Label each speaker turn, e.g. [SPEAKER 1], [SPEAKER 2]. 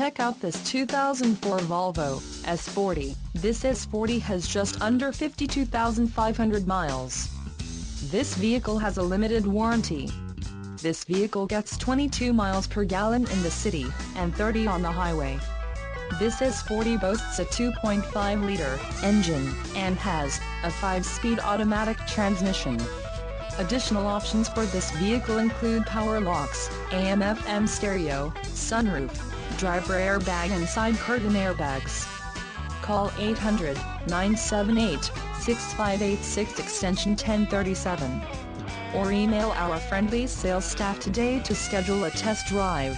[SPEAKER 1] Check out this 2004 Volvo S40. This S40 has just under 52,500 miles. This vehicle has a limited warranty. This vehicle gets 22 miles per gallon in the city, and 30 on the highway. This S40 boasts a 2.5-liter engine, and has a 5-speed automatic transmission. Additional options for this vehicle include power locks, AM-FM stereo, sunroof, driver airbag and side curtain airbags. Call 800-978-6586 extension 1037. Or email our friendly sales staff today to schedule a test drive.